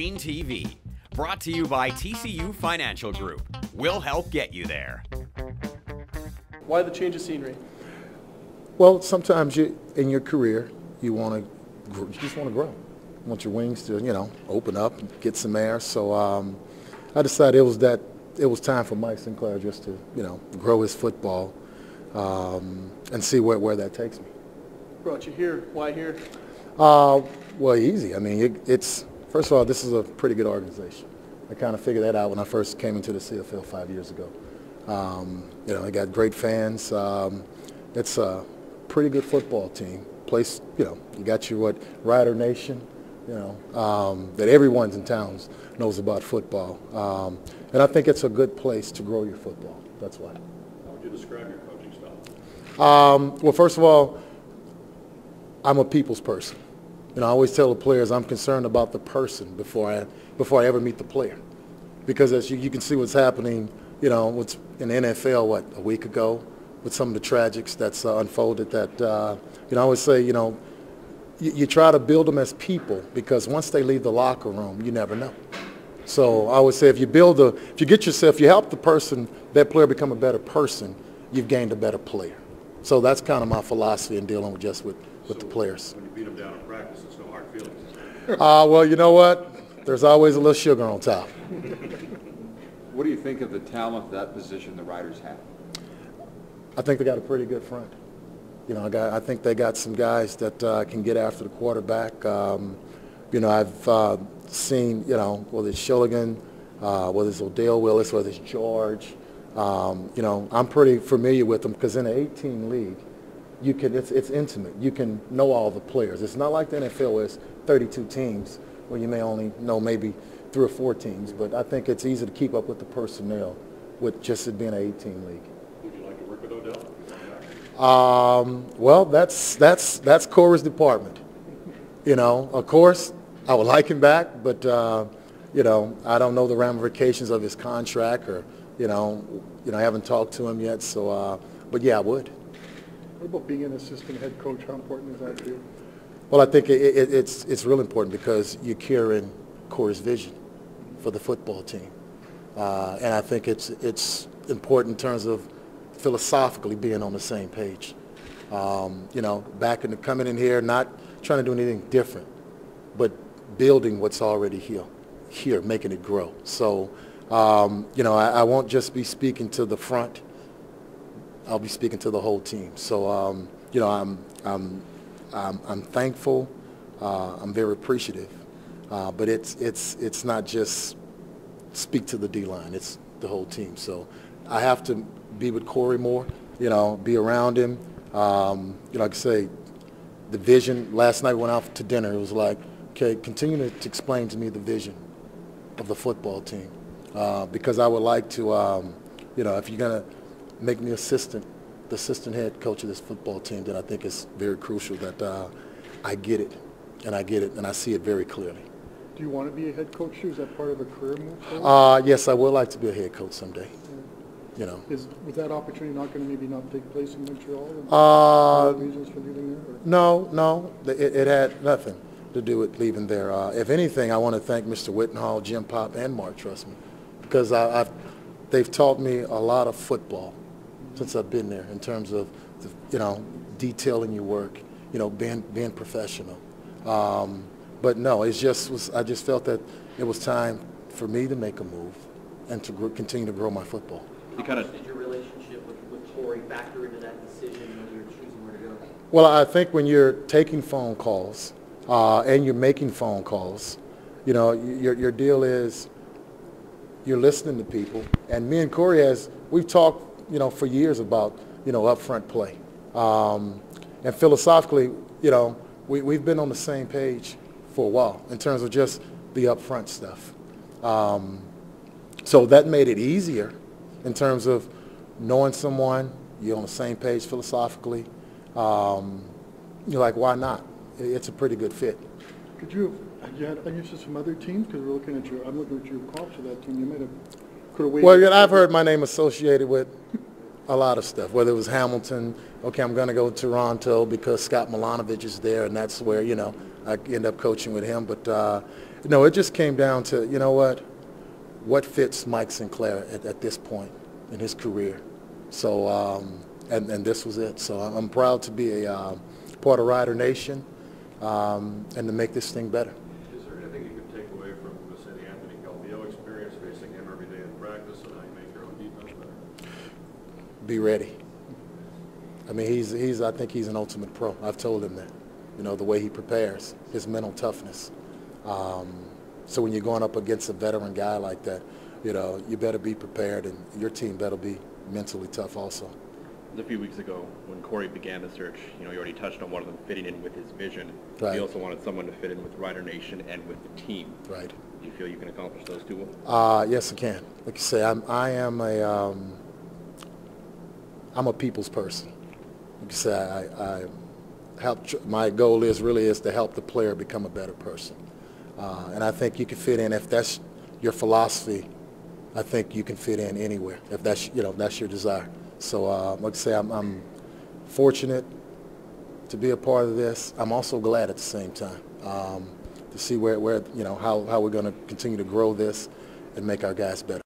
Green TV. Brought to you by TCU Financial Group. We'll help get you there. Why the change of scenery? Well, sometimes you, in your career, you want to, you just want to grow. You want your wings to, you know, open up and get some air. So um, I decided it was that, it was time for Mike Sinclair just to, you know, grow his football um, and see where, where that takes me. Brought you here. Why here? Uh, well, easy. I mean, it, it's first of all, this is a pretty good organization. I kind of figured that out when I first came into the CFL five years ago. Um, you know, they got great fans. Um, it's a pretty good football team. Place, you know, you got your what Rider Nation, you know, um, that everyone's in towns knows about football, um, and I think it's a good place to grow your football. That's why. How would you describe your coaching style? Um, well, first of all, I'm a people's person. You know, I always tell the players I'm concerned about the person before I before I ever meet the player, because as you, you can see what's happening, you know, what's in the NFL what a week ago with some of the tragics that's uh, unfolded. That uh, you know, I always say, you know, you, you try to build them as people because once they leave the locker room, you never know. So I would say if you build a, if you get yourself, you help the person, that player become a better person, you've gained a better player. So that's kind of my philosophy in dealing with just with, with the players. When you beat them down in practice, it's no hard feelings. Uh, well, you know what? There's always a little sugar on top. What do you think of the talent of that position the Riders have? I think they got a pretty good front. You know, I, got, I think they got some guys that uh, can get after the quarterback. Um, you know, I've uh, seen, you know, whether it's Shologan, uh, whether it's Odell Willis, whether it's George. Um, you know, I'm pretty familiar with them because in an 18 league, you can it's, it's intimate. You can know all the players. It's not like the NFL where it's 32 teams where you may only know maybe three or four teams. But I think it's easy to keep up with the personnel with just it being an 18 league. Would you like to work with Odell? Um, well, that's that's that's Corey's department. You know, of course, I would like him back, but uh, you know, I don't know the ramifications of his contract, or you know, you know, I haven't talked to him yet. So, uh, but yeah, I would. What about being an assistant head coach? How important is that to you? Well, I think it, it, it's it's real important because you're carrying Corey's vision for the football team, uh, and I think it's it's important in terms of philosophically being on the same page. Um, you know, back in the, coming in here, not trying to do anything different, but building what's already here, here, making it grow. So, um, you know, I, I won't just be speaking to the front. I'll be speaking to the whole team. So, um, you know, I'm, I'm, I'm, I'm thankful. Uh, I'm very appreciative. Uh, but it's, it's, it's not just speak to the D-line. It's the whole team. So I have to be with Corey more, you know, be around him. Um, you know, like I say, the vision, last night we went out to dinner. It was like, okay, continue to, to explain to me the vision of the football team. Uh, because I would like to, um, you know, if you're going to make me assistant, the assistant head coach of this football team, then I think it's very crucial that uh, I get it, and I get it, and I see it very clearly. Do you want to be a head coach? Is that part of a career move? Uh, yes, I would like to be a head coach someday. You know, Is, was that opportunity not going to maybe not take place in Montreal? uh, reasons for leaving there? or- no, no, it, it had nothing to do with leaving there. Uh, if anything, I want to thank Mr. Wetenhall, Jim Popp, and Marc Trestman because I, I've, they've taught me a lot of football since I've been there in terms of, the, you know, detailing your work, you know, being being professional. Um, but no, it's just was I just felt that it was time for me to make a move and to gr- continue to grow my football. You kind of, did your relationship with, with Corey factor into that decision when you were choosing where to go? Well, I think when you're taking phone calls uh, and you're making phone calls, you know, your, your deal is you're listening to people. And me and Corey, has we've talked, you know, for years about, you know, upfront play. Um, and philosophically, you know, we, we've been on the same page for a while in terms of just the upfront stuff. Um, so that made it easier in terms of knowing someone, you're on the same page philosophically. Um, you're like, why not? It's a pretty good fit. Could you have, you had interest from other teams? Because we're looking at your, I'm looking at your call to that team. You might have, Well, I've heard my name associated with A lot of stuff, whether it was Hamilton, okay, I'm going to go to Toronto because Scott Milanovich is there, and that's where, you know, I end up coaching with him. But, uh, no, it just came down to, you know what, what fits Mike Sinclair at, at this point in his career. So, um, and, and this was it. So I'm proud to be a um, part of Rider Nation um, and to make this thing better. Is there anything you could take away from, let's say, the Anthony Calvillo experience, facing him every day in practice, and how you make your own defense better? Be ready. I mean, he's, he's, I think he's an ultimate pro. I've told him that. You know, the way he prepares, his mental toughness. Um, so when you're going up against a veteran guy like that, you know, you better be prepared and your team better be mentally tough also. A few weeks ago, when Corey began the search, you know, you already touched on one of them fitting in with his vision. Right. He also wanted someone to fit in with Rider Nation and with the team. Right. Do you feel you can accomplish those two? Uh, yes, I can. Like you say, I'm, I am a, um, I'm a people's person. Say, I, I help. My goal is really is to help the player become a better person, uh, and I think you can fit in if that's your philosophy. I think you can fit in anywhere if that's you know that's your desire. So, uh, like I say, I'm, I'm fortunate to be a part of this. I'm also glad at the same time um, to see where, where you know how, how we're going to continue to grow this and make our guys better.